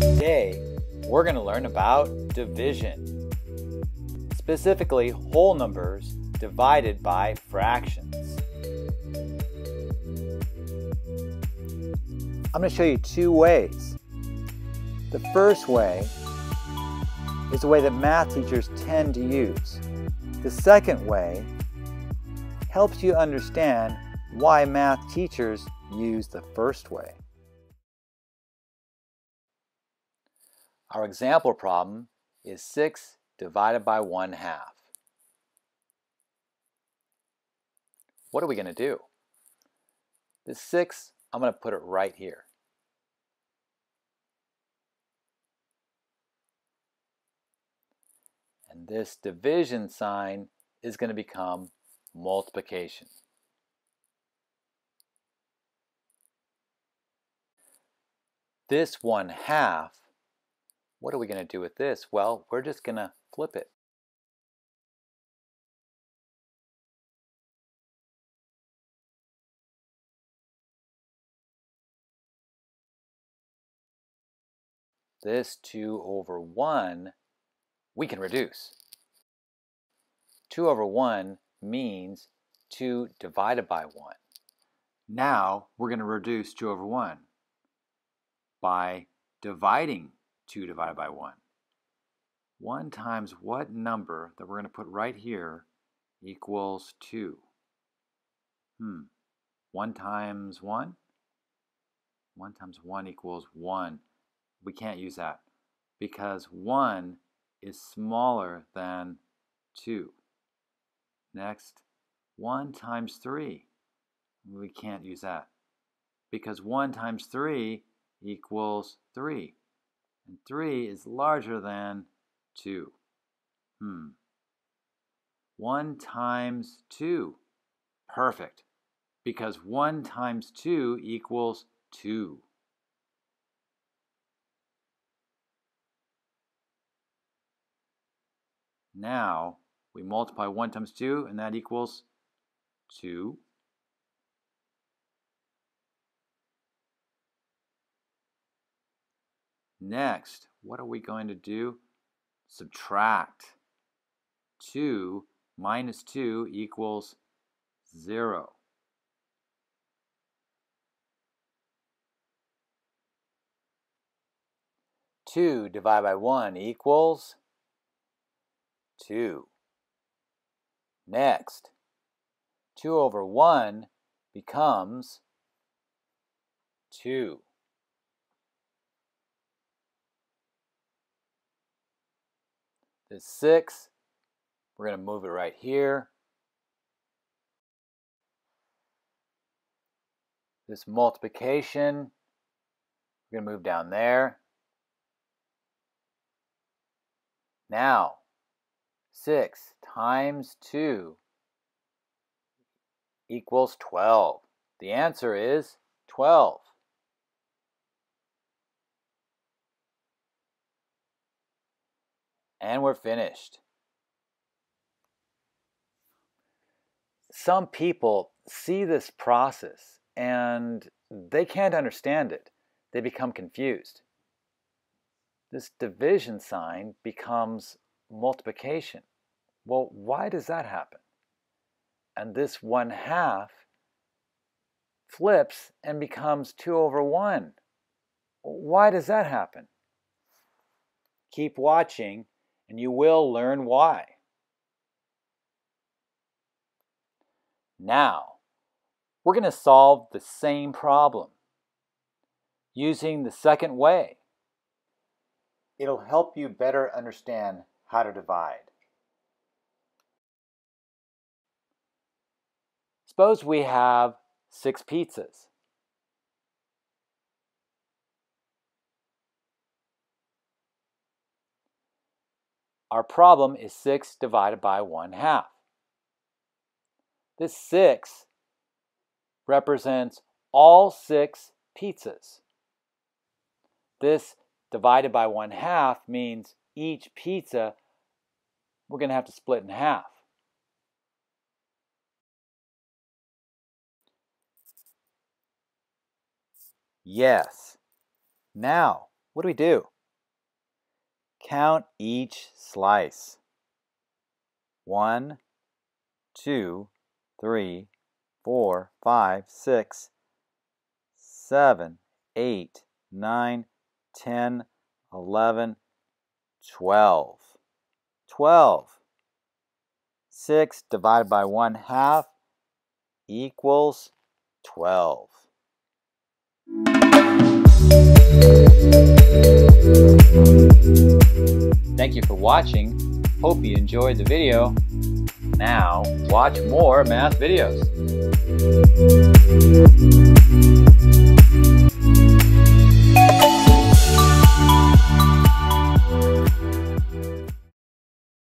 Today, we're going to learn about division, specifically whole numbers divided by fractions. I'm going to show you two ways. The first way is the way that math teachers tend to use. The second way helps you understand why math teachers use the first way. Our example problem is 6 divided by 1 half. What are we going to do? This 6, I'm going to put it right here. And this division sign is going to become multiplication. This 1 half, what are we going to do with this? Well, we're just going to flip it. This 2 over 1, we can reduce. 2 over 1 means 2 divided by 1. Now we're going to reduce 2 over 1 by dividing 2 divided by 1. 1 times what number that we're going to put right here equals 2? Hmm. 1 times 1? 1 times 1 equals 1. We can't use that because 1 is smaller than 2. Next, 1 times 3. We can't use that because 1 times 3 equals 3. And 3 is larger than 2. Hmm. 1 times 2. Perfect. Because 1 times 2 equals 2. Now, we multiply 1 times 2, and that equals 2. Next, what are we going to do? Subtract. 2 minus 2 equals 0. Two divided by one equals two. Next, 2 over 1 becomes 2. This 6, we're going to move it right here. This multiplication, we're going to move down there. Now, 6 times 2 equals 12. The answer is 12. And we're finished. Some people see this process and they can't understand it. They become confused. This division sign becomes multiplication. Well, why does that happen? And this 1 half flips and becomes 2 over 1. Why does that happen? Keep watching and you will learn why. Now, we're going to solve the same problem using the second way. It'll help you better understand how to divide. Suppose we have six pizzas. Our problem is 6 divided by 1 half. This 6 represents all six pizzas. This divided by 1 half means each pizza we're going to have to split in half. Yes. Now, What do we do? Count each slice. One, two, three, four, five, six, seven, eight, nine, ten, eleven, twelve. Twelve. Six divided by one half equals twelve. Thank you for watching. Hope you enjoyed the video. Now, watch more math videos.